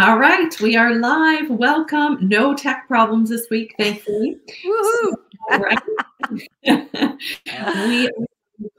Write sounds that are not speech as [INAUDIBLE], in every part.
All right, we are live. Welcome. No tech problems this week, thankfully. Woohoo! [LAUGHS] All right. [LAUGHS] we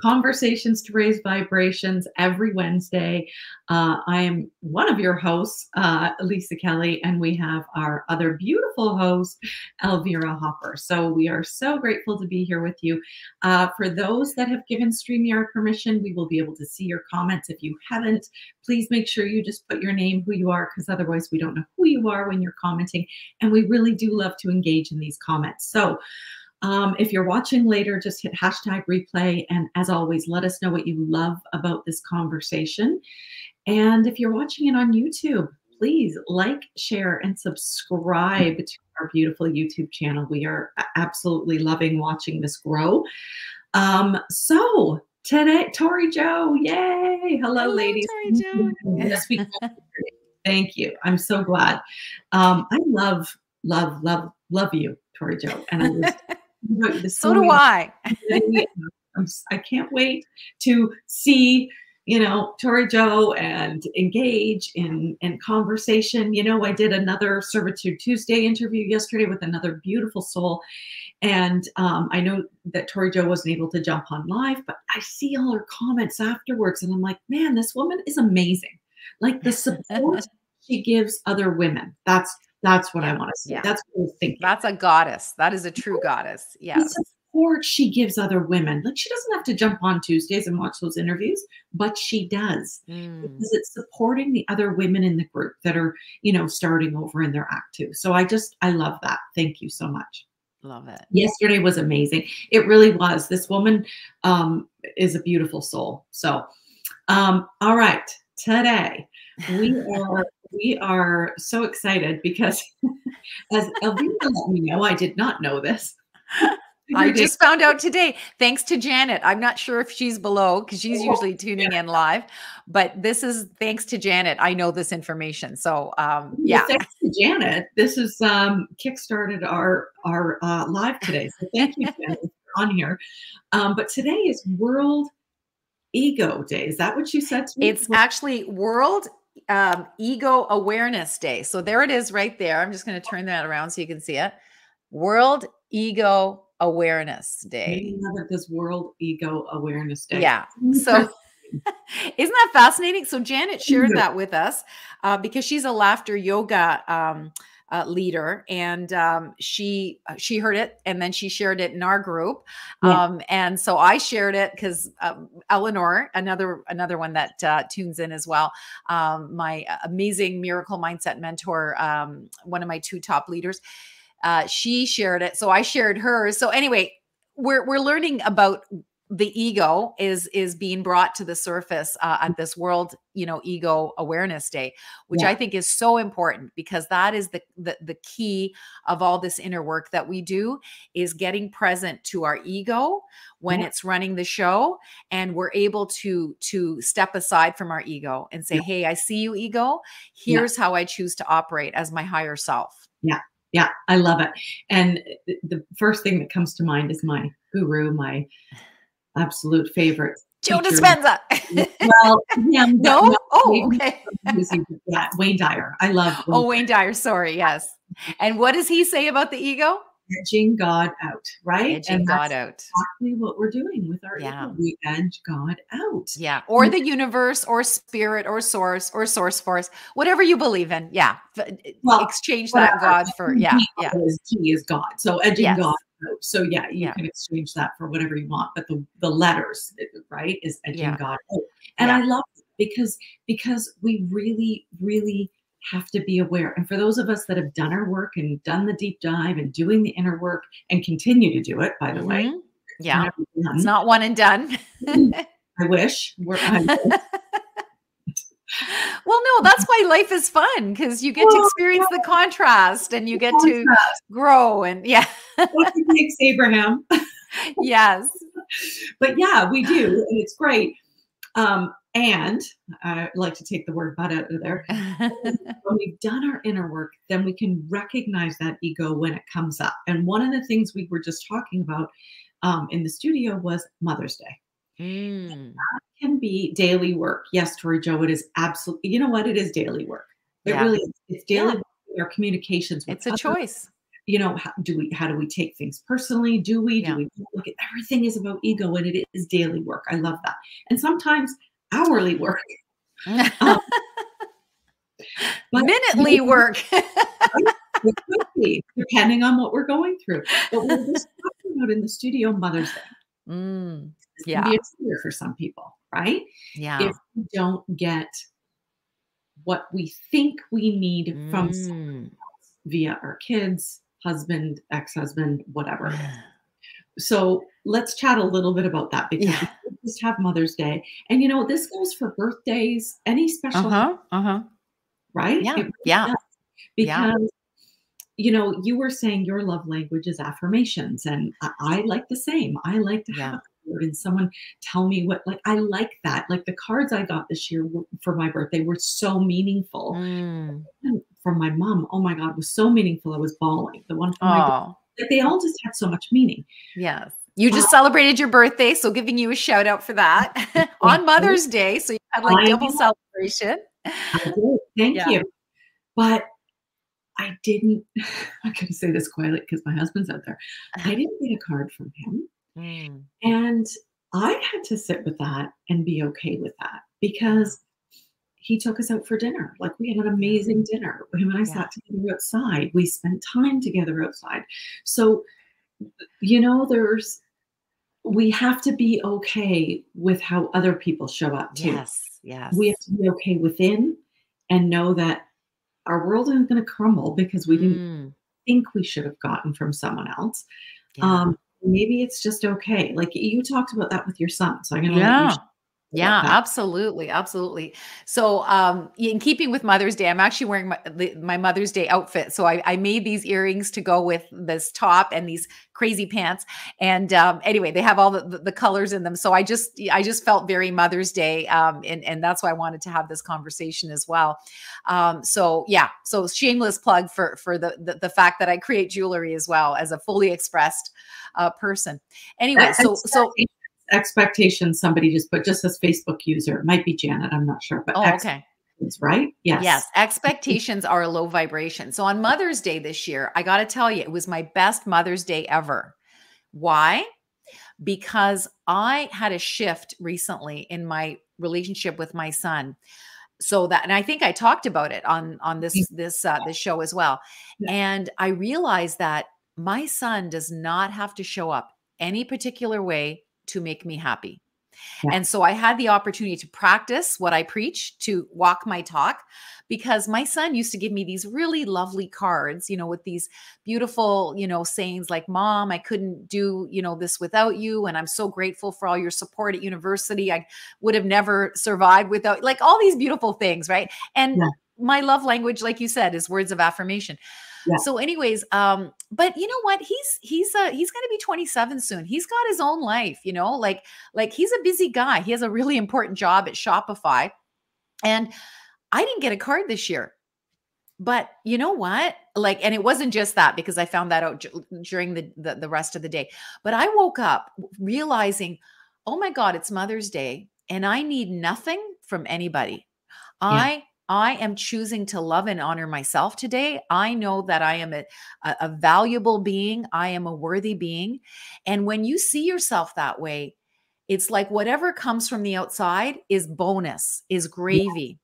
conversations to raise vibrations every Wednesday. Uh, I am one of your hosts, uh, Lisa Kelly, and we have our other beautiful host, Elvira Hopper. So we are so grateful to be here with you. Uh, for those that have given StreamYard permission, we will be able to see your comments. If you haven't, please make sure you just put your name, who you are, because otherwise we don't know who you are when you're commenting. And we really do love to engage in these comments. So um, if you're watching later, just hit hashtag replay. And as always, let us know what you love about this conversation. And if you're watching it on YouTube, please like, share, and subscribe to our beautiful YouTube channel. We are absolutely loving watching this grow. Um, so today, Tori Joe, yay! Hello, Hello, ladies. Tori Jo. [LAUGHS] Yes, we- Thank you. I'm so glad. Um, I love, love, love, love you, Tori Joe. And I was about you this So do. I. I can't wait to see, you know, Tori Joe and engage in in conversation. You know, I did another Servitude Tuesday interview yesterday with another beautiful soul, and um, I know that Tori Joe wasn't able to jump on live, but I see all her comments afterwards, and I'm like, man, this woman is amazing. Like the support [LAUGHS] she gives other women. That's that's what I want to see. yeah. That's what I was thinking That's a goddess. That is a true goddess. Yeah. the Yes. support she gives other women. Like she doesn't have to jump on Tuesdays and watch those interviews, but she does Mm. because it's supporting the other women in the group that are, you know, starting over in their act too. So I just I love that. Thank you so much. Love it. Yesterday was amazing. It really was. This woman um, is a beautiful soul. So, um, all right, today we [LAUGHS] are we are so excited because [LAUGHS] as Elvira let me know, I did not know this. [LAUGHS] I just found out today, thanks to Janet. I'm not sure if she's below because she's Oh, usually tuning in live, but this is thanks to Janet. I know this information. So, um, yeah. thanks to Janet. This is um, kickstarted our our uh, live today. So thank you, Janet, for on here. Um, but today is World Ego Day. Is that what you said to me? It's actually World um, Ego Awareness Day. So there it is right there. I'm just going to turn that around so you can see it. World Ego Awareness Day. This World Ego Awareness Day. Yeah. So [LAUGHS] isn't that fascinating? So Janet shared that with us uh, because she's a laughter yoga um, uh, leader, and um, she uh, she heard it, and then she shared it in our group, Yeah. um, and so I shared it because um, Eleanor, another another one that uh, tunes in as well, um, my amazing miracle mindset mentor, um, one of my two top leaders, uh, she shared it, so I shared hers. So anyway, we're we're learning about the ego is is being brought to the surface uh, at this world you know ego awareness day which Yeah. i think is so important because that is the, the the key of all this inner work that we do is getting present to our ego when Yeah. it's running the show and we're able to to step aside from our ego and say Yeah. hey i see you ego here's how i choose to operate as my higher self Yeah, yeah, I love it. And the first thing that comes to mind is my guru, my absolute favorite. joe teacher. dispenza [LAUGHS] Well, him, no no, oh okay yeah, Wayne Dyer. I love Oh, Wayne Dyer. Sorry. Yes. And what does he say about the ego? edging God out, right? Edging and God out. exactly what we're doing with our Yeah. ego. We edge God out. Yeah. Or the universe or spirit or source or source force, whatever you believe in. Yeah. Well, Exchange that. God for, yeah. He Yeah. is, he is God. So edging Yes. God. So yeah, you Yeah. can exchange that for whatever you want. But the the letters, right, is edging Yeah. God. And I love it because because we really, really have to be aware. And for those of us that have done our work and done the deep dive and doing the inner work and continue to do it, by the way. Mhm. Yeah. It's not one and done. [LAUGHS] I wish. We're, I wish. [LAUGHS] Well, no, that's why life is fun because you get to Well, experience the contrast and you get to grow and yeah. Makes [LAUGHS] Abraham? yes. But yeah, we do, and it's great. Um, and I like to take the word but out of there. [LAUGHS] when we've done our inner work, then we can recognize that ego when it comes up. And one of the things we were just talking about um, in the studio was Mother's Day. Mm. Can be daily work. Yes, Tori Joe, it is absolutely. You know what? It is daily work. It Yeah. really is. It's daily. Yeah. work, Our communications. It's a others. choice. You know, how, do we? How do we take things personally? Do we? Yeah. Do we look at everything is about ego, and it is daily work. I love that. And sometimes hourly work. [LAUGHS] Um, But Minutely work. [LAUGHS] It could be, depending on what we're going through. But we're just talking about in the studio Mother's Day. Mm, This Yeah. can be a trigger for some people, right? yeah. If we don't get what we think we need from someone Mm. via our kids, husband, ex-husband, whatever. So let's chat a little bit about that because Yeah. we just have Mother's Day. And you know, this goes for birthdays, any special, Uh-huh. Uh-huh. right? Yeah. Really Yeah. does. Yeah. because you know you were saying your love language is affirmations and I, I like the same i like to Yeah. have and someone tell me what like i like that like the cards i got this year for my birthday were so meaningful Mm. [LAUGHS] From my mom oh my god it was so meaningful i was bawling the one from my dad, Oh, like they all just had so much meaning yes. You just celebrated your birthday, so giving you a shout out for that [LAUGHS] on. Mother's Day. So you had like I double celebration. Thank Yeah. you but i didn't [LAUGHS] i'm going to say this quietly because my husband's out there i didn't get a card from him Mm. And I had to sit with that and be okay with that because he took us out for dinner. Like we had an amazing dinner. Him and I Yeah. sat together outside. We spent time together outside. So, you know, there's, we have to be okay with how other people show up too. Yes. Yes. We have to be okay within and know that our world isn't going to crumble because we didn't Mm. think we should have gotten from someone else Yeah. um maybe it's just okay like you talked about that with your son so i'm gonna let Yeah. Yeah, absolutely, absolutely. So, um, in keeping with Mother's Day, I'm actually wearing my, the, my Mother's Day outfit. So, I, I made these earrings to go with this top and these crazy pants. And um, anyway, they have all the, the, the colors in them. So, I just I just felt very Mother's Day, um, and and that's why I wanted to have this conversation as well. Um, so, yeah, so shameless plug for for the, the the fact that I create jewelry as well as a fully expressed uh, person. Anyway, so so expectations somebody just put just as facebook user it might be janet i'm not sure but oh, okay. right yes Yes, expectations are a low vibration. So on Mother's Day this year, I got to tell you, it was my best Mother's Day ever. Why? Because I had a shift recently in my relationship with my son. So that and I think I talked about it on on this this uh this show as well. Yeah. And I realized that my son does not have to show up any particular way to make me happy. Yeah. And so I had the opportunity to practice what I preach, to walk my talk, because my son used to give me these really lovely cards, you know, with these beautiful, you know, sayings like, Mom, I couldn't do, you know, this without you. And I'm so grateful for all your support at university. I would have never survived without, like, all these beautiful things. Right. And Yeah. my love language, like you said, is words of affirmation. Yeah. So, anyways, um, but you know what? He's he's uh he's gonna be 27 soon. He's got his own life, you know, like like he's a busy guy. He has a really important job at Shopify. And I didn't get a card this year. But you know what? Like, and it wasn't just that because I found that out dur- during the, the the rest of the day. But I woke up realizing, oh my God, it's Mother's Day, and I need nothing from anybody. I I am choosing to love and honor myself today. I know that I am a, a, valuable being. I am a worthy being. And when you see yourself that way, it's like whatever comes from the outside is bonus, is gravy.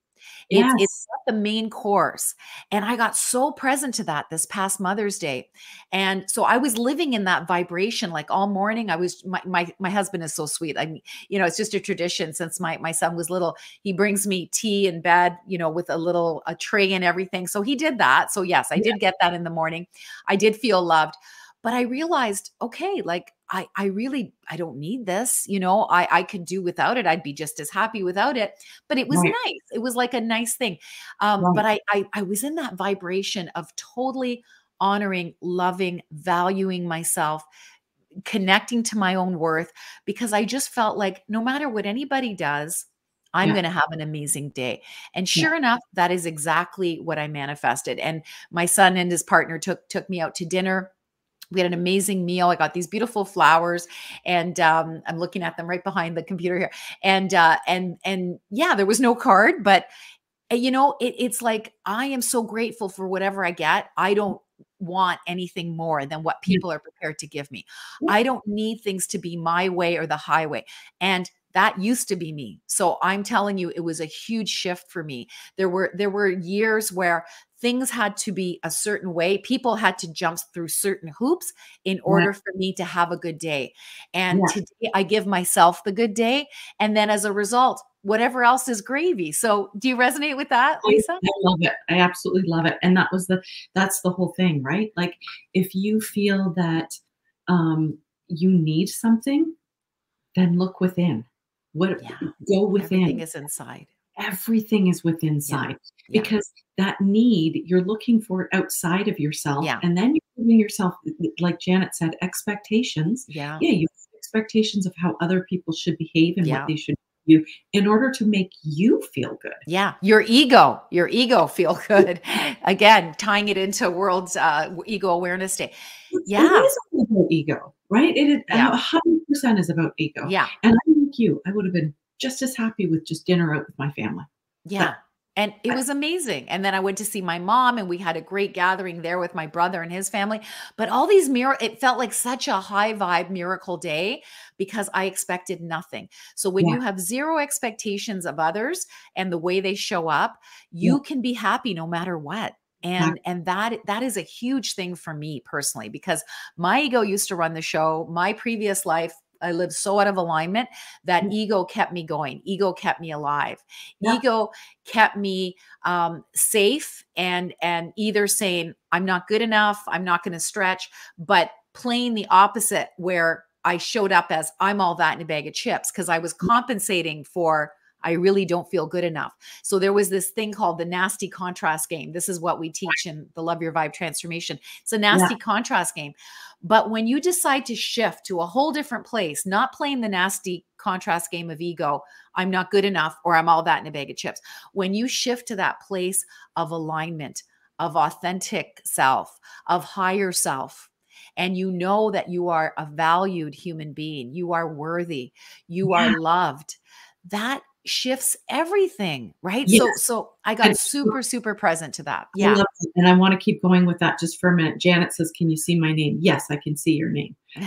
It's, it's not the main course. And I got so present to that this past Mother's Day. And so I was living in that vibration like all morning. I was my my, my husband is so sweet. I mean, you know, it's just a tradition since my my son was little. He brings me tea in bed, you know, with a little a tray and everything. So he did that. So yes, I did get that in the morning. I did feel loved. But I realized, okay, like I I really I don't need this, you know. I I could do without it. I'd be just as happy without it. But it was Right. nice. It was like a nice thing. Um, Right. but I, I I was in that vibration of totally honoring, loving, valuing myself, connecting to my own worth because I just felt like no matter what anybody does, I'm Yeah. going to have an amazing day. And Yeah. sure enough, that is exactly what I manifested. And my son and his partner took took me out to dinner. We had an amazing meal. I got these beautiful flowers, and um, I'm looking at them right behind the computer here. And uh, and and yeah, there was no card, but uh, you know, it, it's like I am so grateful for whatever I get. I don't want anything more than what people are prepared to give me. I don't need things to be my way or the highway. And that used to be me. So I'm telling you it was a huge shift for me. There were there were years where things had to be a certain way. People had to jump through certain hoops in order for me to have a good day. And Yeah. today I give myself the good day and then as a result whatever else is gravy. So do you resonate with that, I- Lisa? I love it. I absolutely love it. And that was the that's the whole thing, right? Like if you feel that um you need something, then look within. What Yeah. go within. Everything is inside. Everything is within inside Yeah. because that need you're looking for it outside of yourself. Yeah. And then you're giving yourself, like Janet said, expectations. Yeah. Yeah, you have expectations of how other people should behave and what they should do in order to make you feel good. Yeah, your ego, your ego feel [LAUGHS] good. Again, tying it into world's uh, Ego Awareness Day. Yeah. It is about ego, right? It is Yeah. a hundred percent is about ego. Yeah, And I'm like you. I would have been just as happy with just dinner out with my family. yeah. And it was amazing. And then I went to see my mom, and we had a great gathering there with my brother and his family. But all these mirror, it felt like such a high vibe miracle day because I expected nothing. So when Yeah. you have zero expectations of others and the way they show up, you can be happy no matter what. And and that that is a huge thing for me personally because my ego used to run the show. My previous life, I lived so out of alignment that Mm. ego kept me going. Ego kept me alive. Yeah. Ego kept me um, safe and and either saying I'm not good enough, I'm not going to stretch, but playing the opposite where I showed up as I'm all that in a bag of chips because I was compensating for I really don't feel good enough. So there was this thing called the nasty contrast game. This is what we teach in the Love Your Vibe transformation. It's a nasty contrast game. But when you decide to shift to a whole different place, not playing the nasty contrast game of ego, I'm not good enough or I'm all that in a bag of chips. When you shift to that place of alignment, of authentic self, of higher self, and you know that you are a valued human being, you are worthy, you Yeah. are loved, that shifts everything, right? Yes. So so I got And- super super present to that. Yeah. it. And I want to keep going with that just for a minute. Janet says, Can you see my name? Yes, I can see your name. [SIGHS]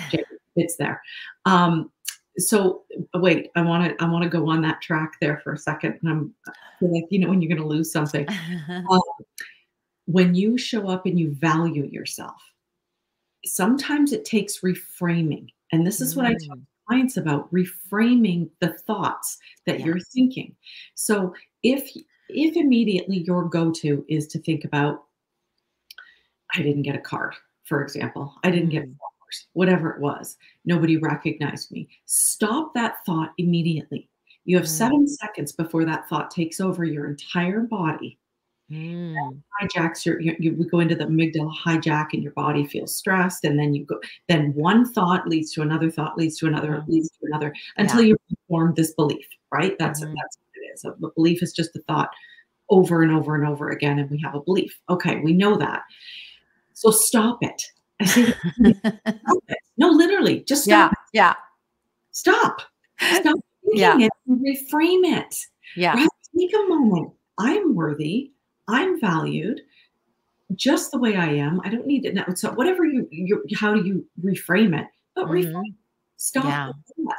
It's there. Um, so wait, I want to I want to go on that track there for a second. And I'm like you know when you're going to lose something. [LAUGHS] Um, when you show up and you value yourself, sometimes it takes reframing. And this is what I talk Mm. Clients about reframing the thoughts that Yeah. you're thinking. So if if immediately your go-to is to think about I didn't get a card, for example. I didn't get Mm. flowers, whatever it was. Nobody recognized me. Stop that thought immediately. You have Mm. 7 seconds before that thought takes over your entire body Mm. hijacks your you, you we go into the amygdala hijack and your body feels stressed and then you go then one thought leads to another thought leads to another Mhm. leads to another until you form this belief right that's Mhm. that's what it is a belief is just a thought over and over and over again and we have a belief okay we know that so stop it i say [LAUGHS] stop it no literally just yeah. stop Yeah. stop [LAUGHS] stop thinking Yeah. it and reframe it Yeah. Right? Take a moment. I'm worthy. I'm valued just the way I am. I don't need to know. So whatever you, you how do you reframe it? But Mhm. reframe. Stop Yeah. thought.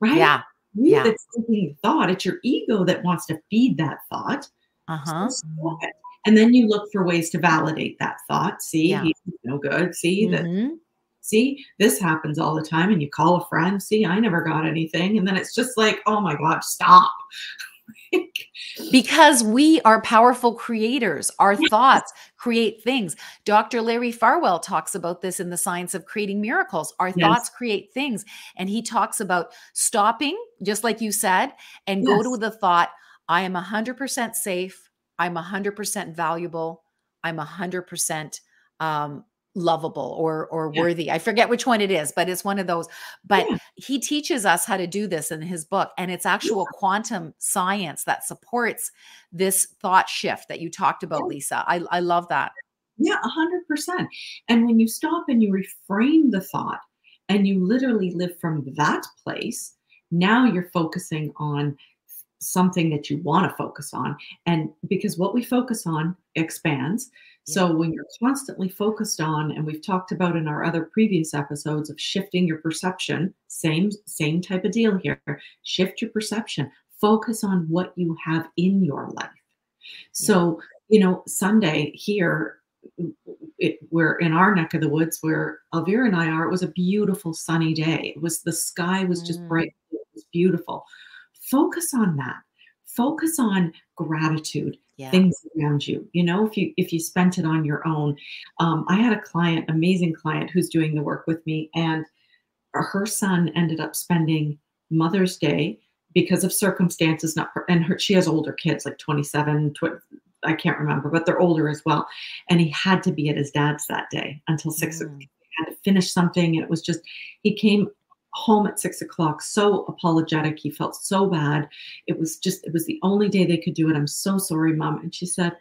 Right? Yeah. You yeah. that's thinking the thought. It's your ego that wants to feed that thought. Uh-huh. it. And then you look for ways to validate that thought. See, Yeah. he's no good. See that Mhm. see this happens all the time and you call a friend see i never got anything and then it's just like oh my god stop Because we are powerful creators. Our thoughts create things. Dr. Larry Farwell talks about this in the science of creating miracles. Our Yes. thoughts create things. And he talks about stopping, just like you said, and go to the thought, I am 100% safe. I'm 100% valuable. I'm 100% um, lovable or or Yeah. worthy. I forget which one it is, but it's one of those. But Yeah. he teaches us how to do this in his book and it's actual quantum science that supports this thought shift that you talked about, Yeah. Lisa. I I love that. Yeah, a hundred percent. And when you stop and you reframe the thought and you literally live from that place, now you're focusing on something that you want to focus on. And because what we focus on expands. So when you're constantly focused on, and we've talked about in our other previous episodes of shifting your perception, same same type of deal here. Shift your perception. Focus on what you have in your life. So, you know, Sunday here, it, we're in our neck of the woods where Elvira and I are. It was a beautiful sunny day. It was the sky was just Mm. bright. It was beautiful. Focus on that. Focus on gratitude Yeah. things around you you know if you if you spent it on your own um, i had a client amazing client who's doing the work with me and her son ended up spending mother's day because of circumstances not and her she has older kids like 27 tw- i can't remember but they're older as well and he had to be at his dad's that day until six Mm. he had to finish something and it was just he came home at six o'clock so apologetic he felt so bad it was just it was the only day they could do it i'm so sorry mom and she said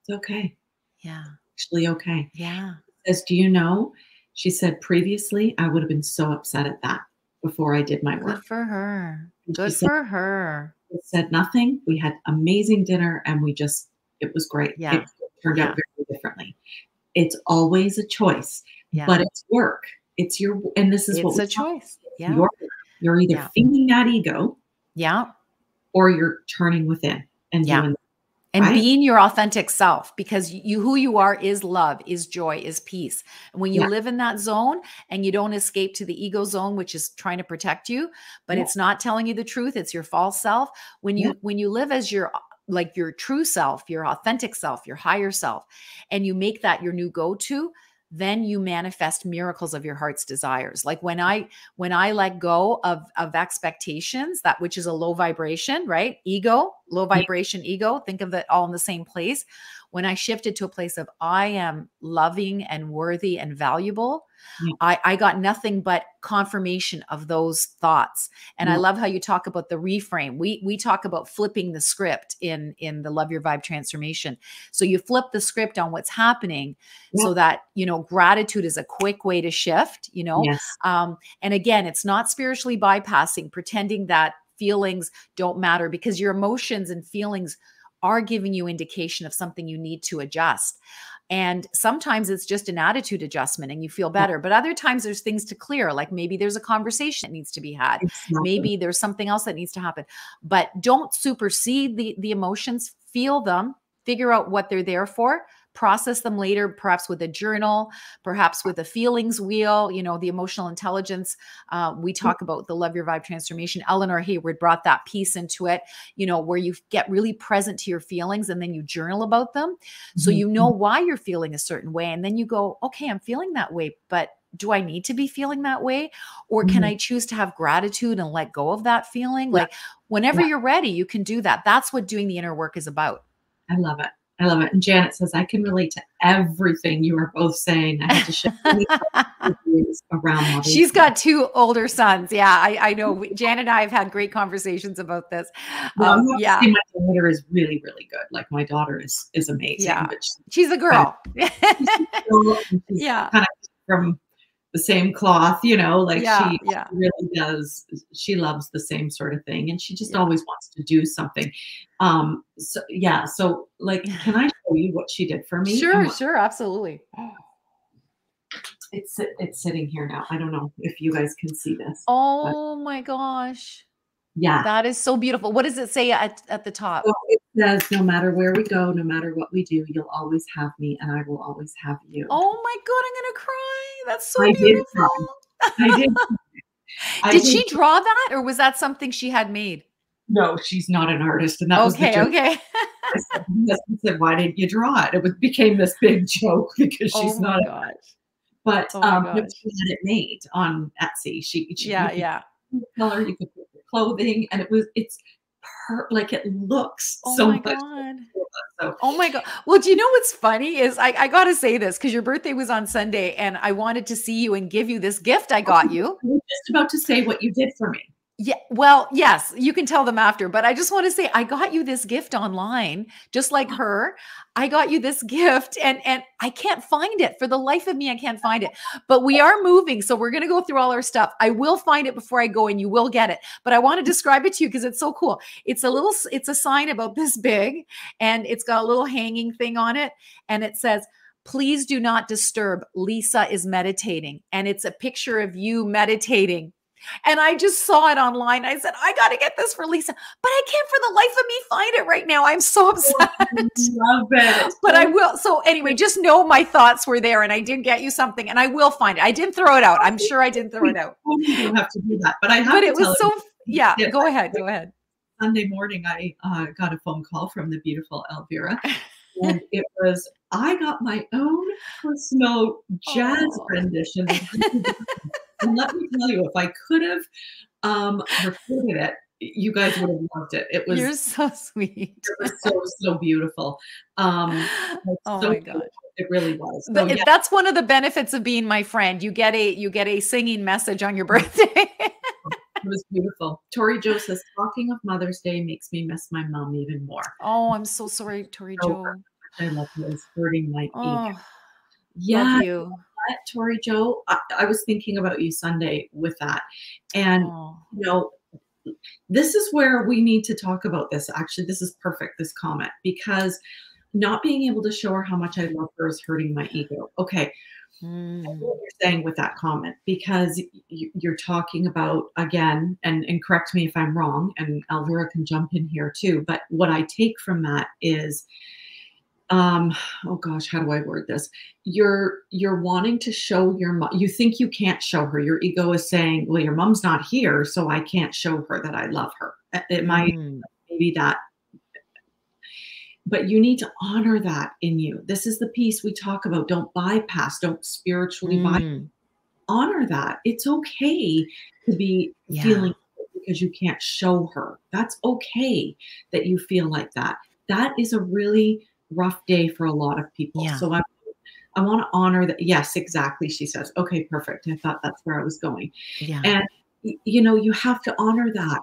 it's okay Yeah. actually okay Yeah. says do you know she said previously i would have been so upset at that before i did my work. Good for her. Good said- for her. said nothing we had amazing dinner and we just it was great Yeah. it turned out very differently it's always a choice Yeah. but it's work it's your and this is what it's we a choice. Yeah. your, you're either Yeah. feeding that ego yeah. or you're turning within and Yeah. doing and Right? being your authentic self because you who you are is love is joy is peace and when you Yeah. live in that zone and you don't escape to the ego zone which is trying to protect you but Yeah. it's not telling you the truth it's your false self when you Yeah. when you live as your like your true self your authentic self your higher self and you make that your new go-to then you manifest miracles of your heart's desires. Like when i when i let go of of expectations that which is a low vibration right? Ego low Yeah. vibration ego think of it all in the same place. When i shifted to a place of i am loving and worthy and valuable Yeah. i i got nothing but confirmation of those thoughts. And i love how you talk about the reframe. We we talk about flipping the script in in the love your vibe transformation. So you flip the script on what's happening so that you know gratitude is a quick way to shift you know? Yes. Um, and again, it's not spiritually bypassing, pretending that feelings don't matter because your emotions and feelings are giving you indication of something you need to adjust. And sometimes it's just an attitude adjustment and you feel better. But other times there's things to clear, like maybe there's a conversation that needs to be had. exactly. Maybe there's something else that needs to happen. But don't supersede the, the emotions, feel them, figure out what they're there for, process them later, perhaps with a journal, perhaps with a feelings wheel, you know, the emotional intelligence. Uh, we talk about the Love Your Vibe transformation. Eleanor Hayward brought that piece into it, you know, where you get really present to your feelings and then you journal about them. So you know why you're feeling a certain way. And then you go, okay, I'm feeling that way, but do I need to be feeling that way? Or can Mhm. I choose to have gratitude and let go of that feeling? Yeah. Like whenever Yeah. you're ready, you can do that. That's what doing the inner work is about. I love it. I love it. And Janet says, I can relate to everything you are both saying. I had to [LAUGHS] views around She's got two older sons. Yeah, I, I know. Janet and I have had great conversations about this. Um, yeah, my daughter is really, really good. Like my daughter is is amazing. Yeah. But she's she's a girl. she's yeah, kind of [LAUGHS] [LAUGHS] from the same cloth, you know, like yeah, she yeah. really does. She loves the same sort of thing. And she just Yeah. always wants to do something. Um, so yeah, so like can I show you what she did for me? Sure, sure, absolutely. It's it's sitting here now. I don't know if you guys can see this. Oh my gosh, Yeah. that is so beautiful. What does it say at, at the top? So it says, no matter where we go, no matter what we do, you'll always have me and I will always have you. Oh my god, I'm gonna cry. That's so I did beautiful. cry. I did. [LAUGHS] I Did she draw that, or was that something she had made? No, she's not an artist. And that was Okay, joke. okay. I said, why didn't you draw it? It was, became this big joke [LAUGHS] because she's oh not. my gosh. But Oh um, gosh. she had it made on Etsy. She, she Yeah, yeah. color, you could put clothing, and it was it's per like it looks Oh so my much. god. So Oh my god. Well, do you know what's funny is I, I gotta say this because your birthday was on Sunday and I wanted to see you and give you this gift I oh, got you. I was just about to say what you did for me. Yeah, well, yes, you can tell them after, but I just want to say I got you this gift online, just like her. I got you this gift and and I can't find it. For the life of me, I can't find it. But we are moving, so we're going to go through all our stuff. I will find it before I go and you will get it. But I want to describe it to you because it's so cool. It's a little it's a sign about this big and it's got a little hanging thing on it and it says Please do not disturb. Lisa is meditating. And it's a picture of you meditating. And I just saw it online. I said, I got to get this for Lisa, but I can't for the life of me find it right now. I'm so upset. Love it. [LAUGHS] but I will. So, anyway, just know my thoughts were there and I did get you something and I will find it. I didn't throw it out. I'm [LAUGHS] sure I didn't throw it out. You don't have to do that, but I have But it was you, so, yeah, Yeah. go ahead. Go ahead. Sunday morning, I uh, got a phone call from the beautiful Elvira, [LAUGHS] and [LAUGHS] it was I got my own personal jazz Aw. rendition. and let me tell you, if I could have um, recorded it, you guys would have loved it. It was, You're so sweet. was so so beautiful. Um, [GASPS] Oh so my God. It really was. So, But yeah, that's one of the benefits of being my friend. You get a you get a singing message on your [LAUGHS] birthday. It was beautiful. Tori Joe says, "Talking of Mother's Day makes me miss my mom even more." oh, I'm so sorry, Tori Joe. I love you. It's hurting my ego. Oh, Yeah, love you. Tori Joe, I, I was thinking about you Sunday with that. And, Oh, you know, this is where we need to talk about this. Actually, this is perfect, this comment, because not being able to show her how much I love her is hurting my ego. Okay. Mm, what you're saying with that comment because you're talking about again and, and correct me if i'm wrong and elvira can jump in here too but what i take from that is um oh gosh how do i word this? You're you're wanting to show your mom you think you can't show her. Your ego is saying well your mom's not here so i can't show her that i love her. It it might mm, maybe that but you need to honor that in you this is the piece we talk about don't bypass don't spiritually bypass mm. honor that. It's okay to be Yeah. feeling because you can't show her. That's okay that you feel like that. That is a really rough day for a lot of people. Yeah. So I I want to honor that. Yes, exactly. She says, okay, perfect. I thought that's where I was going. Yeah. And you know, you have to honor that.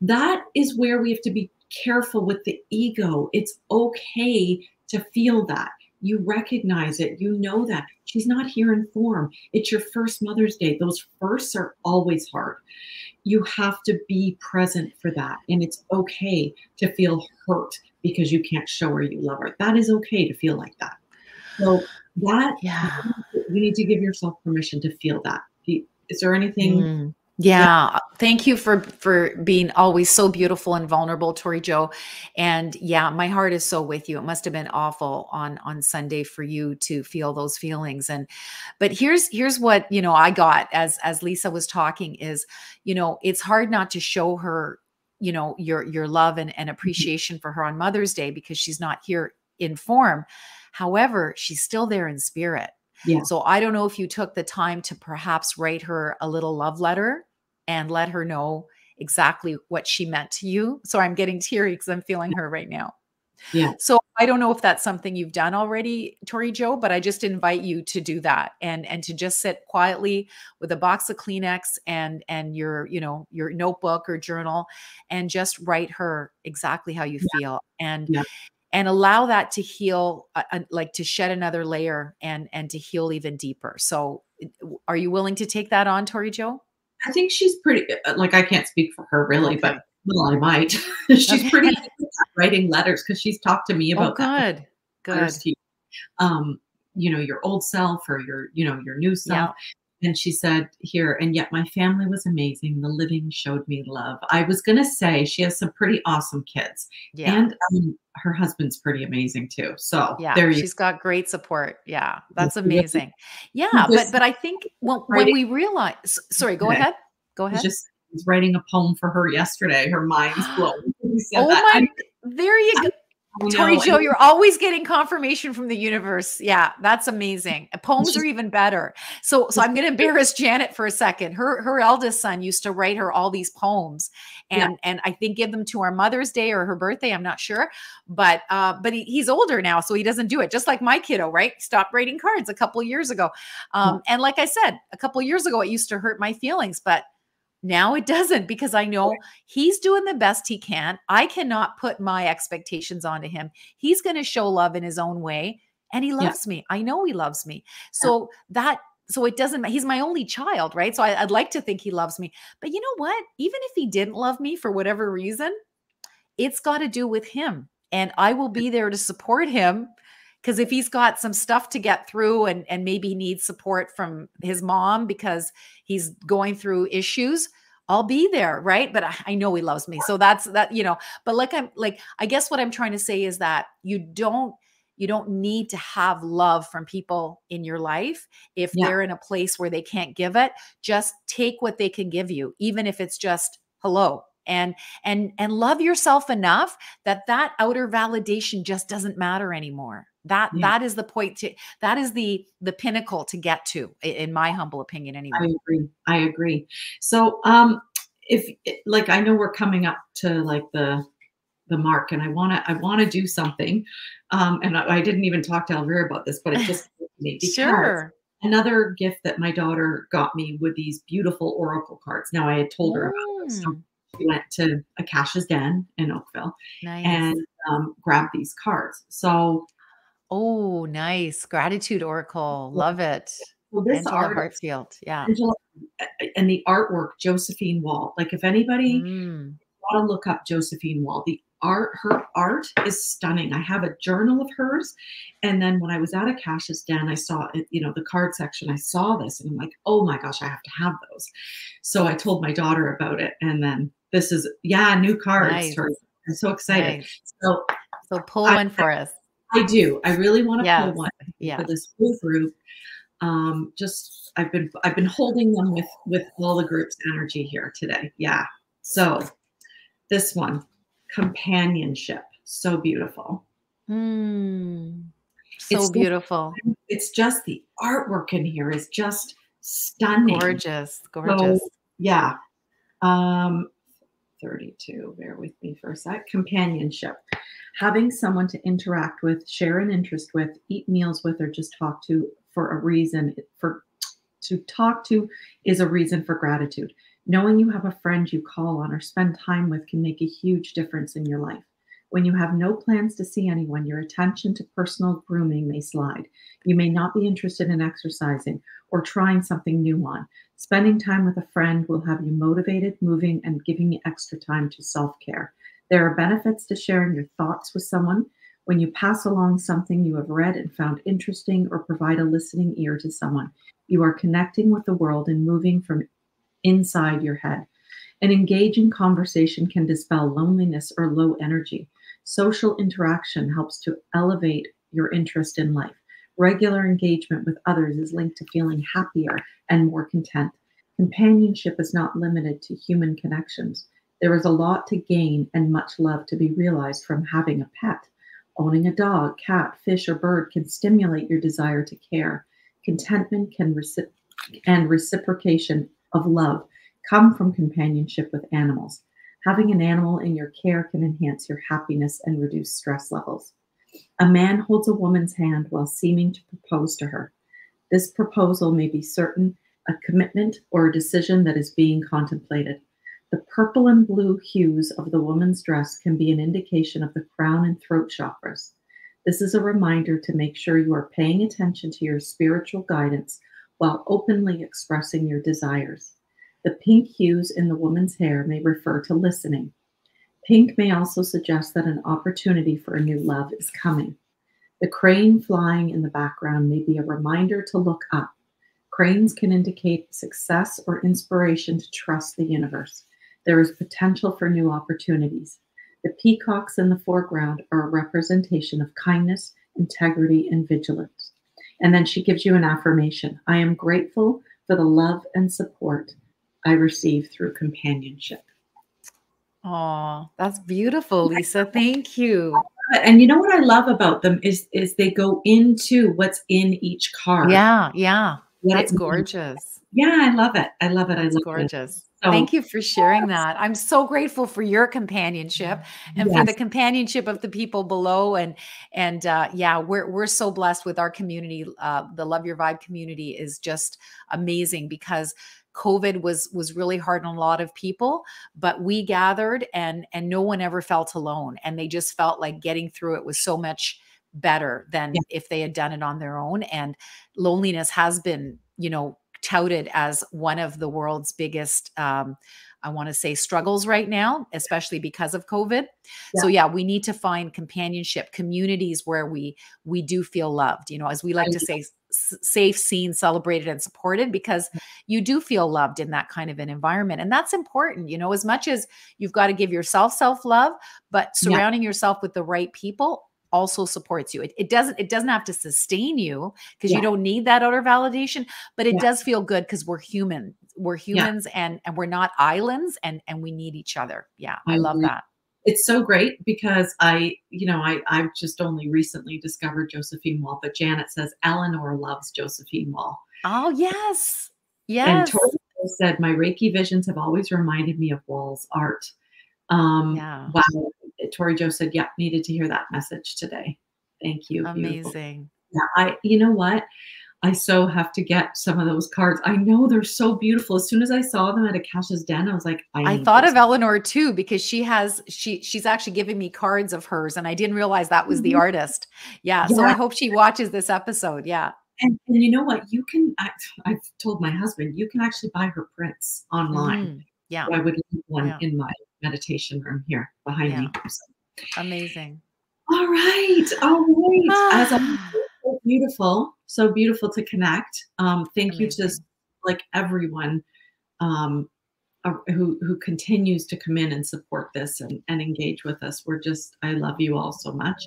That is where we have to be careful with the ego. It's okay to feel that. You recognize it. You know that. She's not here in form. It's your first Mother's Day. Those firsts are always hard. You have to be present for that. And it's okay to feel hurt because you can't show her you love her. That is okay to feel like that. So that yeah. you need to give yourself permission to feel that. Is there anything Mm. Yeah. Thank you for for being always so beautiful and vulnerable, Tori Joe. And yeah, my heart is so with you. It must have been awful on on Sunday for you to feel those feelings. And but here's here's what you know I got as as Lisa was talking is, you know, it's hard not to show her, you know, your your love and, and mm-hmm. appreciation for her on Mother's Day because she's not here in form. However, she's still there in spirit. Yeah. So I don't know if you took the time to perhaps write her a little love letter and let her know exactly what she meant to you. So I'm getting teary because I'm feeling her right now. Yeah. So I don't know if that's something you've done already, Tori Joe, but I just invite you to do that and and to just sit quietly with a box of Kleenex and and your you know your notebook or journal and just write her exactly how you feel and Yeah. And allow that to heal uh, uh, like to shed another layer and and to heal even deeper. So are you willing to take that on, Tori Joe? I think she's pretty uh, like I can't speak for her really, but well, I might. [LAUGHS] she's Okay. pretty writing letters because she's talked to me Oh, about that. good. Good. you. Um, you know, your old self or your, you know, your new self. And she said here, and yet my family was amazing. The living showed me love. I was gonna say she has some pretty awesome kids, Yeah. and um, her husband's pretty amazing too. So yeah there you she's got great support yeah that's amazing yeah but but i think well when we realize sorry go ahead go ahead just writing a poem for her yesterday. Her mind's [GASPS] blown. when oh that. my there you go Tori know, Joe, you're always getting confirmation from the universe. Yeah, that's amazing. Poems are [LAUGHS] even better. So, so I'm going to embarrass Janet for a second. Her her eldest son used to write her all these poems, Yeah. and and I think give them to our Mother's Day or her birthday. I'm not sure, but uh, but he, he's older now, so he doesn't do it. Just like my kiddo, right? Stopped writing cards a couple of years ago, um, and like I said, a couple of years ago, it used to hurt my feelings, but now it doesn't because I know he's doing the best he can. I cannot put my expectations onto him. He's going to show love in his own way and he loves me. I know he loves me. So that so it doesn't he's my only child, right? So I, I'd like to think he loves me. But you know what? Even if he didn't love me for whatever reason, it's got to do with him. And I will be there to support him because if he's got some stuff to get through and and maybe needs support from his mom because he's going through issues i'll be there right? But I, I know he loves me. So that's that you know but like i'm like i guess what i'm trying to say is that you don't you don't need to have love from people in your life if Yeah. they're in a place where they can't give it. Just take what they can give you even if it's just hello and and and love yourself enough that that outer validation just doesn't matter anymore that Yeah. that is the point to that is the the pinnacle to get to in my humble opinion anyway I agree. I agree. So, um, if like I know we're coming up to like the the mark, and I want to I want to do something, um, and I, I didn't even talk to Elvira about this, but it [LAUGHS] just me sure another gift that my daughter got me with these beautiful oracle cards. Now I had told her about this. So Mm, we went to Akasha's Den in Oakville nice and um, grabbed these cards. So, oh nice gratitude oracle love it so this angela art hartfield yeah Angela, and the artwork, Josephine Wall. Like if anybody Mm, want to look up Josephine Wall. The art, her art is stunning. I have a journal of hers, and then when I was at Akasha's Den, I saw it, you know, the card section. I saw this, and I'm like, oh my gosh, I have to have those. So I told my daughter about it, and then this is yeah, new cards. Nice. I'm so excited. nice. So so pull I- one for us I do. I really want to Yes. pull one yeah for this whole group. Um, just I've been I've been holding them with with all the group's energy here today. Yeah. So this one, companionship, so beautiful. Mm, so It's- beautiful It's just the artwork in here is just stunning. gorgeous gorgeous Yeah. Um 32, bear with me for a sec. Companionship. Having someone to interact with, share an interest with, eat meals with, or just talk to for a reason for to talk to is a reason for gratitude. Knowing you have a friend you call on or spend time with can make a huge difference in your life. When you have no plans to see anyone, your attention to personal grooming may slide. You may not be interested in exercising or trying something new on. Spending time with a friend will have you motivated, moving, and giving you extra time to self care. There are benefits to sharing your thoughts with someone. When you pass along something you have read and found interesting or provide a listening ear to someone, you are connecting with the world and moving from inside your head. An engaging conversation can dispel loneliness or low energy. Social interaction helps to elevate your interest in life. Regular engagement with others is linked to feeling happier and more content. Companionship is not limited to human connections. There is a lot to gain and much love to be realized from having a pet. Owning a dog, cat, fish, or bird can stimulate your desire to care. Contentment can recip- and reciprocation of love come from companionship with animals. Having an animal in your care can enhance your happiness and reduce stress levels. A man holds a woman's hand while seeming to propose to her. This proposal may be certain a commitment or a decision that is being contemplated. The purple and blue hues of the woman's dress can be an indication of the crown and throat chakras. This is a reminder to make sure you are paying attention to your spiritual guidance while openly expressing your desires. The pink hues in the woman's hair may refer to listening. Pink may also suggest that an opportunity for a new love is coming. The crane flying in the background may be a reminder to look up. Cranes can indicate success or inspiration to trust the universe. There is potential for new opportunities. The peacocks in the foreground are a representation of kindness, integrity, and vigilance. And then she gives you an affirmation I am grateful for the love and support I receive through companionship. Oh, that's beautiful, Lisa. Thank you. And you know what I love about them is is they go into what's in each card. Yeah, yeah. What That's gorgeous. Yeah, I love it. I love it. I That's love it. gorgeous. So- Thank you for sharing that. I'm so grateful for your companionship and for the companionship of the people below. And and uh, yeah, we're we're so blessed with our community. Uh, the Love Your Vibe community is just amazing because COVID was was really hard on a lot of people, but we gathered and and no one ever felt alone, and they just felt like getting through it was so much better than Yeah. if they had done it on their own. And loneliness has been, you know, touted as one of the world's biggest um, i want to say struggles right now especially because of covid so yeah we need to find companionship communities where we we do feel loved you know as we like I to say s- safe seen celebrated and supported because mm. you do feel loved in that kind of an environment and that's important you know as much as you've got to give yourself self love but Yeah. surrounding yourself with the right people also supports you it, it doesn't it doesn't have to sustain you because Yeah. you don't need that outer validation but it Yeah. does feel good because we're human we're Yeah. humans and and we're not islands and and we need each other yeah i, I love agree. that It's so great because I, you know, I I've just only recently discovered Josephine Wall, but Janet says Eleanor loves Josephine Wall. oh yes Yes. And Tori said, My Reiki visions have always reminded me of Wall's art. Um, yeah Wow. Tori Joe said, Yep, needed to hear that message today. Thank you. Beautiful. amazing Yeah, I, you know what? I so have to get some of those cards. I know they're so beautiful. As soon as I saw them at Akasha's Den, I was like, I, I thought those. of Eleanor too because she has she she's actually giving me cards of hers and I didn't realize that was the Mhm. artist. Yeah, so I hope she watches this episode. Yeah. And, and you know what? You can, I, I've told my husband, you can actually buy her prints online. Mhm. Yeah. So I would leave one Yeah. in my meditation room here behind me. So- Amazing. All right. All right. As so [SIGHS] beautiful. So beautiful to connect. Um, thank you to like everyone um, who who continues to come in and support this and, and engage with us. We're just I love you all so much.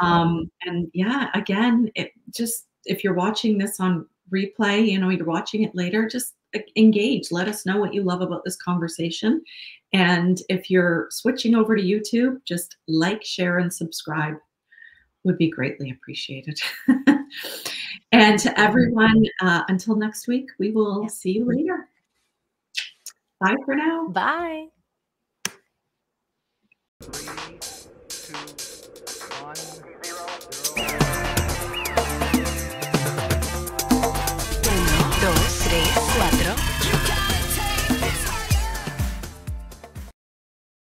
Um, and yeah, again, it just if you're watching this on replay, you know, you're watching it later, just engage. Let us know what you love about this conversation. And if you're switching over to YouTube, just like, share, and subscribe would be greatly appreciated. [LAUGHS] and to everyone, uh, until next week, we will Yeah. see you later. Bye for now. Bye.